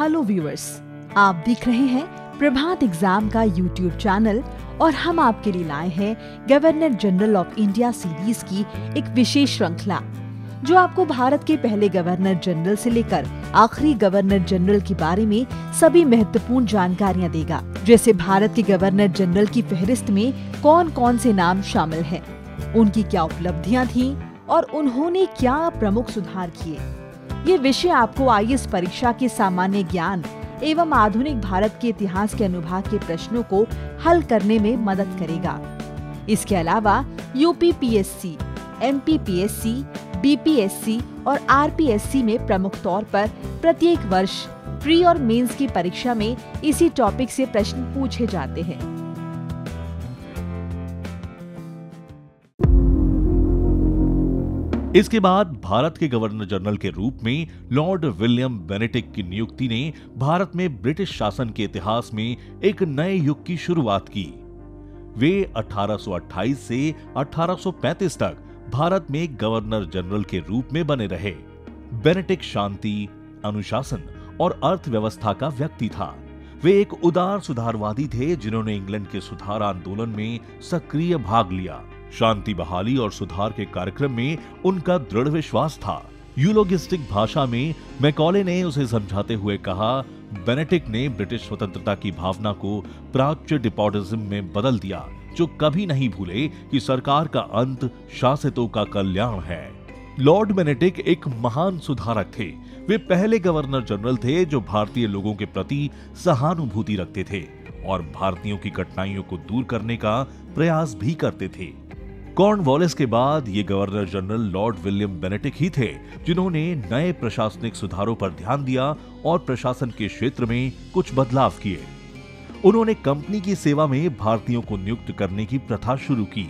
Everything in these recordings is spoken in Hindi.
हेलो व्यूअर्स आप देख रहे हैं प्रभात एग्ज़ाम का यूट्यूब चैनल और हम आपके लिए लाए हैं governor general of India series की एक विशेष श्रृंखला जो आपको भारत के पहले गवर्नर जनरल से लेकर आखिरी गवर्नर जनरल के बारे में सभी महत्वपूर्ण जानकारियाँ देगा। जैसे भारत के गवर्नर जनरल की फहरिस्त में कौन कौन से नाम शामिल हैं, उनकी क्या उपलब्धियाँ थीं और उन्होंने क्या प्रमुख सुधार किए। ये विषय आपको आई परीक्षा के सामान्य ज्ञान एवं आधुनिक भारत के इतिहास के अनुभाग के प्रश्नों को हल करने में मदद करेगा। इसके अलावा UP P S C M P P S C BPSC और आरपीएससी में प्रमुख तौर पर प्रत्येक वर्ष प्री और मेंस की परीक्षा में इसी टॉपिक से प्रश्न पूछे जाते हैं। इसके बाद भारत के गवर्नर जनरल के रूप में लॉर्ड विलियम बेनेटिक की नियुक्ति ने भारत में ब्रिटिश शासन के इतिहास में एक नए युग की शुरुआत की। वे 1828 से 1835 तक भारत में गवर्नर जनरल के रूप में बने रहे। बेनेटिक शांति, अनुशासन और अर्थव्यवस्था का व्यक्ति था। वे एक उदार सुधारवादी थे जिन्होंने इंग्लैंड के सुधार आंदोलन में सक्रिय भाग लिया। शांति बहाली और सुधार के कार्यक्रम में उनका दृढ़ विश्वास था। यूलोगिस्टिक भाषा में मैकॉले ने उसे समझाते हुए कहा, बेनेटिक ने ब्रिटिश स्वतंत्रता की भावना को प्राच्य डिपोटिज्म में बदल दिया, जो कभी नहीं भूले कि सरकार का अंत शासितों का कल्याण है। लॉर्ड बेनेटिक एक महान सुधारक थे। वे पहले गवर्नर जनरल थे जो भारतीय लोगों के प्रति सहानुभूति रखते थे और भारतीयों की कठिनाइयों को दूर करने का प्रयास भी करते थे। कॉर्नवॉलिस के बाद ये governor general Lord William Bentinck ही थे, जिन्होंने नए प्रशासनिक सुधारों पर ध्यान दिया और प्रशासन के क्षेत्र में कुछ बदलाव किए। उन्होंने कंपनी की सेवा में भारतीयों को नियुक्त करने की प्रथा शुरू की।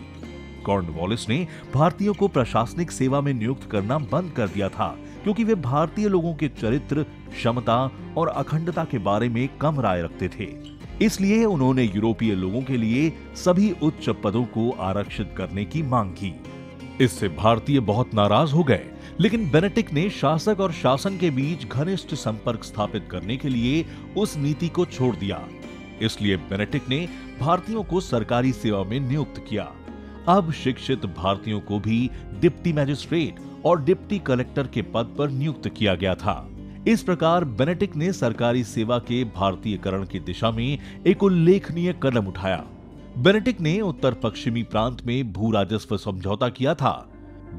कॉर्नवालिस ने भारतीयों को प्रशासनिक सेवा में नियुक्त करना बंद कर दिया था, क्योंकि वे भारतीय लोगों के चरित्र, क्षमता और अखंडता के बारे में कम राय रखते थे। इसलिए उन्होंने यूरोपीय लोगों के लिए सभी उच्च पदों को आरक्षित करने की मांग की। इससे भारतीय बहुत नाराज़ हो गए, लेकिन बेनेटिक ने शासक और शासन के बीच घनिष्ठ संपर्क स्थापित करने के लिए उस नीति को छोड़ दिया। इसलिए बेनेटिक ने भारतीयों को सरकारी सेवा में नियुक्त किया। अब शिक्षित भारतीयों को भी डिप्टी मैजिस्ट्रेट और डिप्टी कलेक्टर के पद पर नियुक्त किया गया था। इस प्रकार बेनेटिक ने सरकारी सेवा के भारतीयकरण की दिशा में एक उल्लेखनीय कदम उठाया। बेनेटिक ने उत्तर पश्चिमी प्रांत में भू राजस्व समझौता किया था।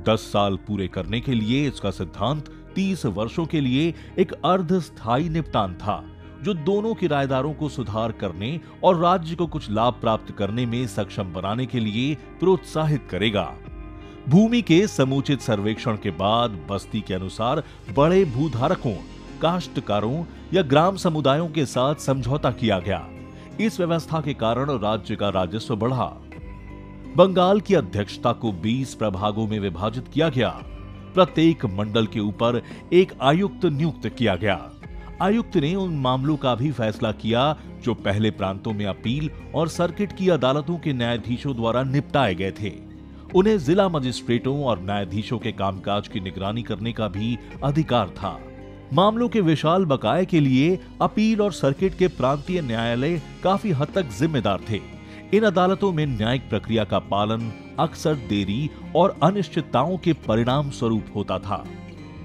दस साल पूरे करने के लिए इसका सिद्धांत तीस वर्षों के लिए एक अर्ध स्थायी निपटान था, जो दोनों किराएदारों को सुधार करने और राज्य को कुछ लाभ प्राप्त करने में सक्षम बनाने के लिए प्रोत्साहित करेगा। भूमि के समुचित सर्वेक्षण के बाद बस्ती के अनुसार बड़े भूधारकों, काश्तकारों या ग्राम समुदायों के साथ समझौता किया गया। इस व्यवस्था के कारण राज्य का राजस्व बढ़ा। बंगाल की अध्यक्षता को 20 प्रभागों में विभाजित किया गया। प्रत्येक मंडल के ऊपर एक आयुक्त नियुक्त किया गया। आयुक्त ने उन मामलों का भी फैसला किया, जो पहले प्रांतों में अपील और सर्किट की अदालतों के न्यायाधीशों द्वारा निपटाए गए थे। उन्हें जिला मजिस्ट्रेटों और न्यायाधीशों के कामकाज की निगरानी करने का भी अधिकार था। मामलों के विशाल बकाए के लिए अपील और सर्किट के प्रांतीय न्यायालय काफ़ी हद तक जिम्मेदार थे। इन अदालतों में न्यायिक प्रक्रिया का पालन अक्सर देरी और अनिश्चितताओं के परिणाम स्वरूप होता था।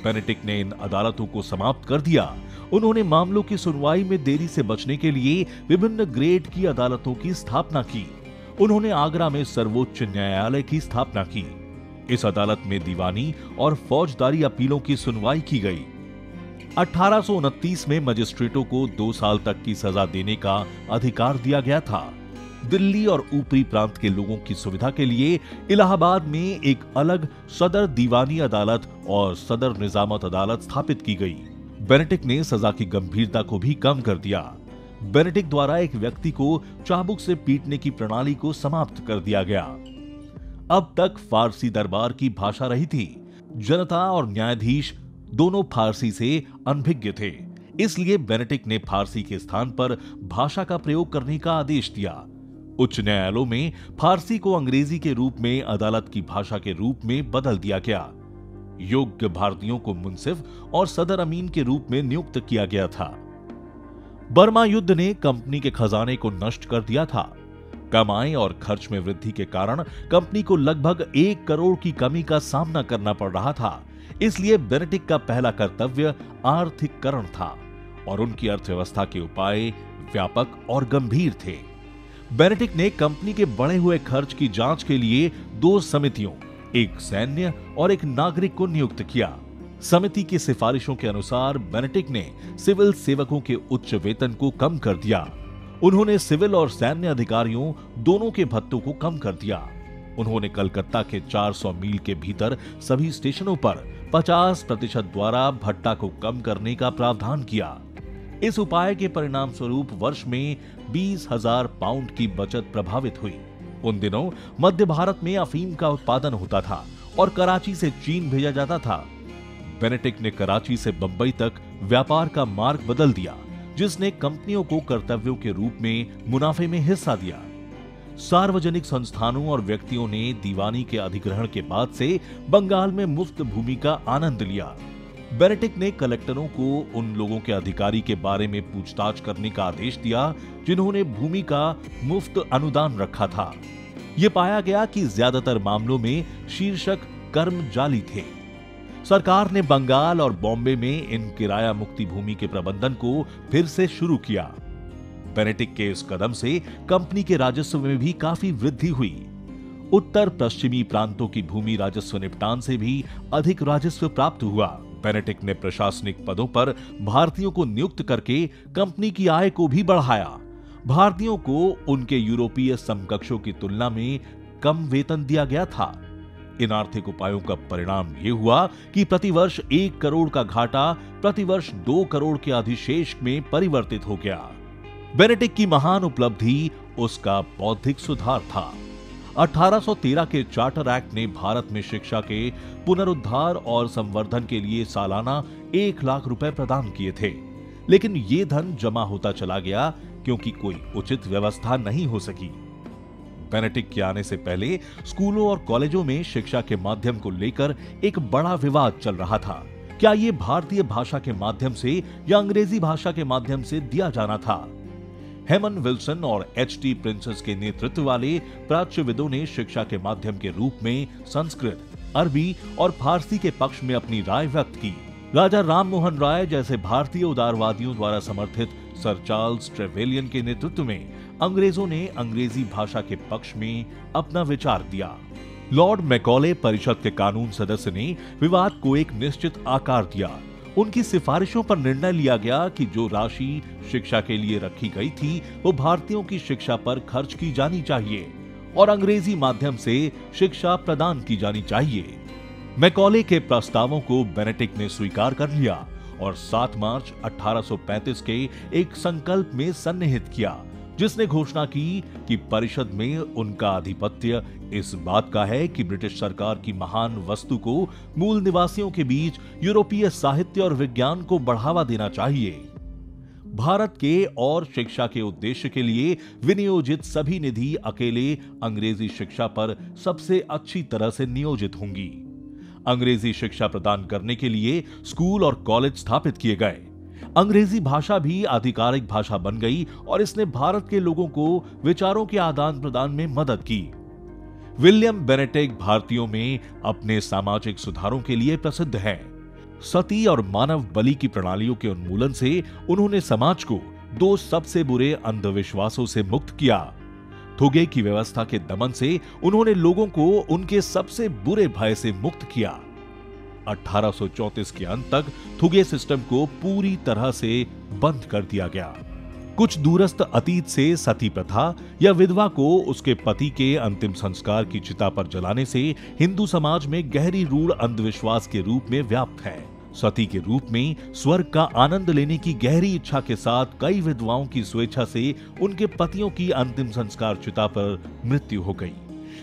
बेनेटिक ने इन अदालतों को समाप्त कर दिया। उन्होंने मामलों की सुनवाई में देरी से बचने के लिए विभिन्न ग्रेड की अदालतों की स्थापना की। उन्होंने आगरा में सर्वोच्च न्यायालय की स्थापना की। इस अदालत में दीवानी और फौजदारी अपीलों की सुनवाई की गई। अठारह में मजिस्ट्रेटों को दो साल तक की सजा देने का अधिकार दिया गया था। दिल्ली और ऊपरी प्रांत के लोगों की सुविधा के लिए इलाहाबाद में एक अलग सदर दीवानी अदालत और सदर निजामत अदालत स्थापित की गई। बेनेटिक ने सजा की गंभीरता को भी कम कर दिया। बेनेटिक द्वारा एक व्यक्ति को चाबुक से पीटने की प्रणाली को समाप्त कर दिया गया। अब तक फारसी दरबार की भाषा रही थी। जनता और न्यायाधीश दोनों फारसी से अनभिज्ञ थे। इसलिए बेनेटिक ने फारसी के स्थान पर भाषा का प्रयोग करने का आदेश दिया। उच्च न्यायालयों में फारसी को अंग्रेज़ी के रूप में, अदालत की भाषा के रूप में बदल दिया गया। योग्य भारतीयों को मुंसिफ और सदर अमीन के रूप में नियुक्त किया गया था। बर्मा युद्ध ने कंपनी के खजाने को नष्ट कर दिया था। कमाई और खर्च में वृद्धि के कारण कंपनी को लगभग एक करोड़ की कमी का सामना करना पड़ रहा था। इसलिए बेनेटिक का पहला कर्तव्य आर्थिककरण था और उनकी अर्थव्यवस्था के उपाय व्यापक और गंभीर थे। बेनेटिक ने कंपनी के बढ़े हुए खर्च की जाँच के लिए दो समितियों, एक सैन्य और एक नागरिक को नियुक्त किया। समिति की सिफारिशों के अनुसार बेनेटिक ने सिविल सेवकों के उच्च वेतन को कम कर दिया। उन्होंने सिविल और सैन्य अधिकारियों दोनों के भत्तों को कम कर दिया। उन्होंने कलकत्ता के 400 मील के भीतर सभी स्टेशनों पर 50 प्रतिशत द्वारा भट्टा को कम करने का प्रावधान किया। इस उपाय के परिणाम स्वरूप वर्ष में बीस हज़ार पाउंड की बचत प्रभावित हुई। उन दिनों मध्य भारत में अफीम का उत्पादन होता था और कराची से चीन भेजा जाता था। बेनेटिक ने कराची से बंबई तक व्यापार का मार्ग बदल दिया, जिसने कंपनियों को कर्तव्यों के रूप में मुनाफे में हिस्सा दिया। सार्वजनिक संस्थानों और व्यक्तियों ने दीवानी के अधिग्रहण के बाद से बंगाल में मुफ़्त भूमि का आनंद लिया। बेरेटिक ने कलेक्टरों को उन लोगों के अधिकारी के बारे में पूछताछ करने का आदेश दिया, जिन्होंने भूमि का मुफ़्त अनुदान रखा था। यह पाया गया कि ज़्यादातर मामलों में शीर्षक कर्म जाली थे। सरकार ने बंगाल और बॉम्बे में इन किराया मुक्ति भूमि के प्रबंधन को फिर से शुरू किया। बेनेटिक के इस कदम से कंपनी के राजस्व में भी काफ़ी वृद्धि हुई। उत्तर पश्चिमी प्रांतों की भूमि राजस्व निपटान से भी अधिक राजस्व प्राप्त हुआ। बेनेटिक ने प्रशासनिक पदों पर भारतीयों को नियुक्त करके कंपनी की आय को भी बढ़ाया। भारतीयों को उनके यूरोपीय समकक्षों की तुलना में कम वेतन दिया गया था। इन आर्थिक उपायों का परिणाम यह हुआ कि प्रतिवर्ष एक करोड़ का घाटा प्रतिवर्ष दो करोड़ के अधिशेष में परिवर्तित हो गया। बेनेटिक की महान उपलब्धि, उसका बौद्धिक सुधार था। 1813 के चार्टर एक्ट ने भारत में शिक्षा के पुनरुद्धार और संवर्धन के लिए सालाना एक लाख रुपए प्रदान किए थे। लेकिन ये धन जमा होता चला गया क्योंकि कोई उचित व्यवस्था नहीं हो सकी। बेनेटिक के आने से पहले स्कूलों और कॉलेजों में शिक्षा के माध्यम को लेकर एक बड़ा विवाद चल रहा था। क्या ये भारतीय भाषा के माध्यम से या अंग्रेज़ी भाषा के माध्यम से दिया जाना था? हेमन विल्सन और एच टी प्रिंसेस के नेतृत्व वाले प्राच्यविदों ने शिक्षा के माध्यम के रूप में संस्कृत, अरबी और फारसी के पक्ष में अपनी राय व्यक्त की। राजा राम मोहन राय जैसे भारतीय उदारवादियों द्वारा समर्थित सर चार्ल्स ट्रेवेलियन के नेतृत्व में अंग्रेज़ों ने अंग्रेज़ी भाषा के पक्ष में अपना विचार दिया। लॉर्ड मैकॉले परिषद के कानून सदस्य ने विवाद को एक निश्चित आकार दिया। उनकी सिफारिशों पर निर्णय लिया गया कि जो राशि शिक्षा के लिए रखी गई थी, वो भारतीयों की शिक्षा पर खर्च की जानी चाहिए और अंग्रेज़ी माध्यम से शिक्षा प्रदान की जानी चाहिए। मैकॉले के प्रस्तावों को बेनेटिक ने स्वीकार कर लिया और 7 मार्च 1835 के एक संकल्प में सन्निहित किया। जिसने घोषणा की कि परिषद में उनका आधिपत्य इस बात का है कि ब्रिटिश सरकार की महान वस्तु को मूल निवासियों के बीच यूरोपीय साहित्य और विज्ञान को बढ़ावा देना चाहिए। भारत के और शिक्षा के उद्देश्य के लिए विनियोजित सभी निधि अकेले अंग्रेज़ी शिक्षा पर सबसे अच्छी तरह से नियोजित होंगी। अंग्रेज़ी शिक्षा प्रदान करने के लिए स्कूल और कॉलेज स्थापित किए गए। अंग्रेज़ी भाषा भी आधिकारिक भाषा बन गई और इसने भारत के लोगों को विचारों के आदान प्रदान में मदद की। विलियम बेनेटेक भारतीयों में अपने सामाजिक सुधारों के लिए प्रसिद्ध है। सती और मानव बलि की प्रणालियों के उन्मूलन से उन्होंने समाज को दो सबसे बुरे अंधविश्वासों से मुक्त किया। थुगे की व्यवस्था के दमन से उन्होंने लोगों को उनके सबसे बुरे भय से मुक्त किया। 1834 के अंत तक थुगे सिस्टम को पूरी तरह से बंद कर दिया गया। कुछ दूरस्थ अतीत से सती प्रथा या विधवा को उसके पति के अंतिम संस्कार की चिता पर जलाने से हिंदू समाज में गहरी रूढ़ अंधविश्वास के रूप में व्याप्त है। सती के रूप में स्वर्ग का आनंद लेने की गहरी इच्छा के साथ कई विधवाओं की स्वेच्छा से उनके पतियों की अंतिम संस्कार चिता पर मृत्यु हो गई।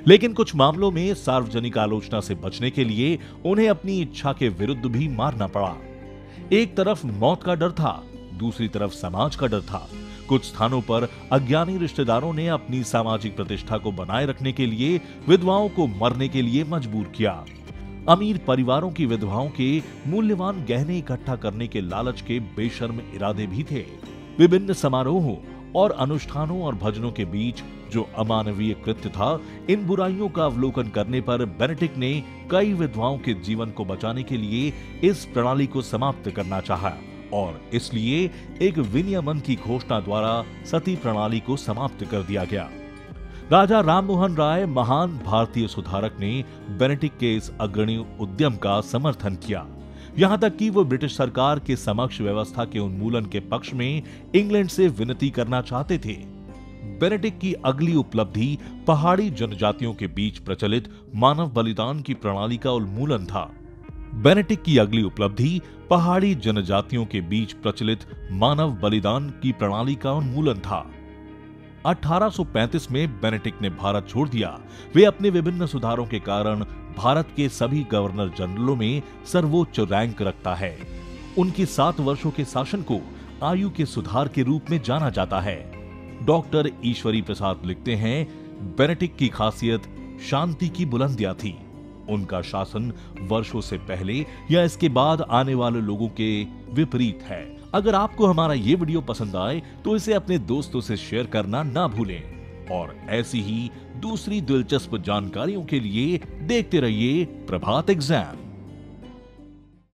लेकिन कुछ मामलों में सार्वजनिक आलोचना से बचने के लिए उन्हें अपनी इच्छा के विरुद्ध भी मारना पड़ा। एक तरफ़ मौत का डर था, दूसरी तरफ़ समाज का डर था। कुछ स्थानों पर अज्ञानी रिश्तेदारों ने अपनी सामाजिक प्रतिष्ठा को बनाए रखने के लिए विधवाओं को मरने के लिए मजबूर किया। अमीर परिवारों की विधवाओं के मूल्यवान गहने इकट्ठा करने के लालच के बेशर्म इरादे भी थे। विभिन्न समारोहों और अनुष्ठानों और भजनों के बीच जो अमानवीय कृत्य था, इन बुराइयों का अवलोकन करने पर बेनेटिक ने कई विधवाओं के जीवन को बचाने के लिए इस प्रणाली को समाप्त करना चाहा और इसलिए एक विनियमन की घोषणा द्वारा सती प्रणाली को समाप्त कर दिया गया। राजा राममोहन राय, महान भारतीय सुधारक ने बेनेटिक के इस अग्रणी उद्यम का समर्थन किया। यहाँ तक कि वो ब्रिटिश सरकार के समक्ष व्यवस्था के उन्मूलन के पक्ष में इंग्लैंड से विनती करना चाहते थे। बेनेटिक की अगली उपलब्धि पहाड़ी जनजातियों के बीच प्रचलित मानव बलिदान की प्रणाली का उन्मूलन था। बेनेटिक की अगली उपलब्धि पहाड़ी जनजातियों के बीच प्रचलित मानव बलिदान की प्रणाली का उन्मूलन था। 1835 में बेनेटिक ने भारत छोड़ दिया। वे अपने विभिन्न सुधारों के कारण भारत के सभी गवर्नर जनरलों में सर्वोच्च रैंक रखता है। उनकी सात वर्षों के शासन को आयु के सुधार के रूप में जाना जाता है। डॉक्टर ईश्वरी प्रसाद लिखते हैं, बेनेटिक की खासियत शांति की बुलंदियाँ थी। उनका शासन वर्षों से पहले या इसके बाद आने वाले लोगों के विपरीत है। अगर आपको हमारा ये वीडियो पसंद आए तो इसे अपने दोस्तों से शेयर करना ना भूलें। और ऐसी ही दूसरी दिलचस्प जानकारियों के लिए देखते रहिए प्रभात एग्ज़ाम।